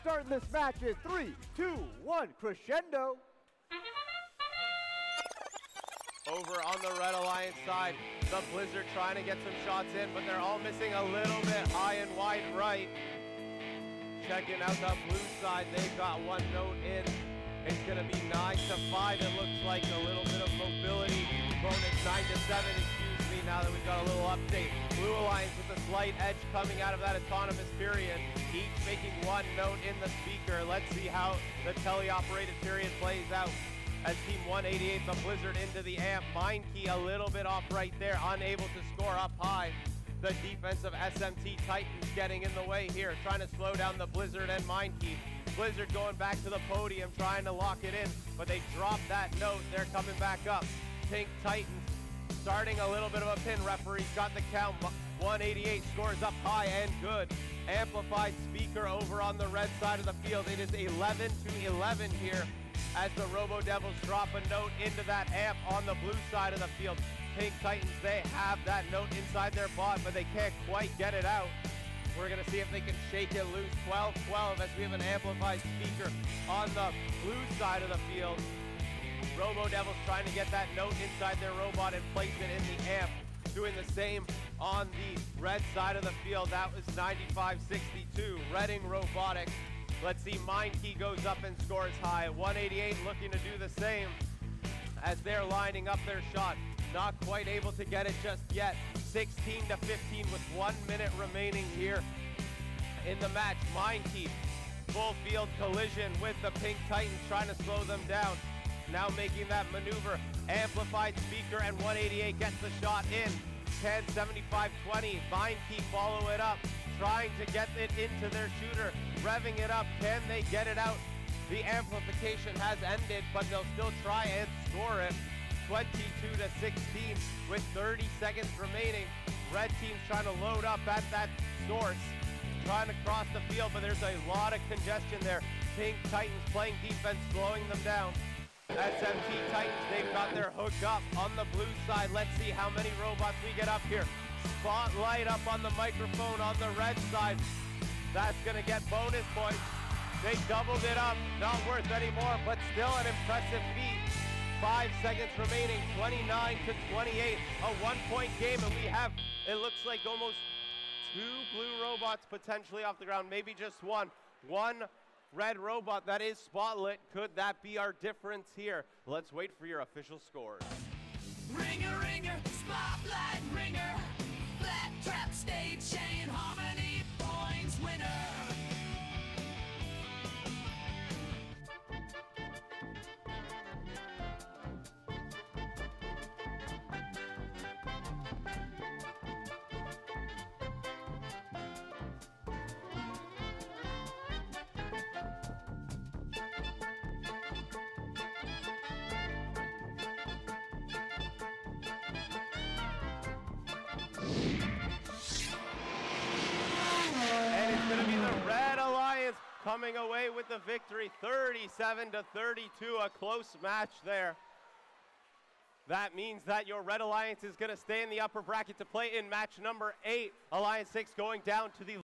starting this match in three, two, one, crescendo. Over on the Red Alliance side, the Blizzard trying to get some shots in, but they're all missing a little bit high and wide right. Checking out the blue side, they've got one note in. It's gonna be nine to five. It looks like a little bit of mobility. Bonus nine to seven, now that we've got a little update. Blue Alliance with a slight edge coming out of that autonomous period. Each making one note in the speaker. Let's see how the teleoperated period plays out as Team 188, the Blizzard into the amp. Mind Key a little bit off right there, unable to score up high. The defensive SMT Titans getting in the way here, trying to slow down the Blizzard and Mind Key. Blizzard going back to the podium, trying to lock it in, but they dropped that note. They're coming back up. Pink Titans starting a little bit of a pin. Referee's got the count. 188 scores up high and good. Amplified speaker over on the red side of the field. It is 11 to 11 here as the Robo Devils drop a note into that amp on the blue side of the field. Pink Titans, they have that note inside their bot, but they can't quite get it out. We're gonna see if they can shake it loose. 12-12 as we have an amplified speaker on the blue side of the field. Robo Devils trying to get that note inside their robot and place it in the amp. Doing the same on the red side of the field. That was 95-62. Reading Robotics Let's see, Mind Key goes up and scores high. 188 looking to do the same as they're lining up their shot. Not quite able to get it just yet. 16 to 15 with one minute remaining here in the match. Mind Key, full field collision with the Pink Titans trying to slow them down. Now making that maneuver. Amplified speaker and 188 gets the shot in. 10, 75, 20. Mind Key follow it up trying to get it into their shooter, revving it up. Can they get it out? The amplification has ended, but they'll still try and score it. 22 to 16 with 30 seconds remaining. Red team's trying to load up at that source, trying to cross the field, but there's a lot of congestion there. Pink Titans playing defense, slowing them down. SMT Titans, they've got their hook up on the blue side. Let's see how many robots we get up here. Spotlight up on the microphone on the red side. That's gonna get bonus points. They doubled it up, not worth any more, but still an impressive feat. Five seconds remaining, 29 to 28, a one point game, and we have, it looks like almost two blue robots potentially off the ground, maybe just one. One red robot that is spotlit. Could that be our difference here? Let's wait for your official scores. Ringer, ringer, spotlight ringer. Trap stage chain coming away with the victory 37 to 32, a close match there. That means that your Red Alliance is going to stay in the upper bracket to play in match number eight. Alliance 6 going down to the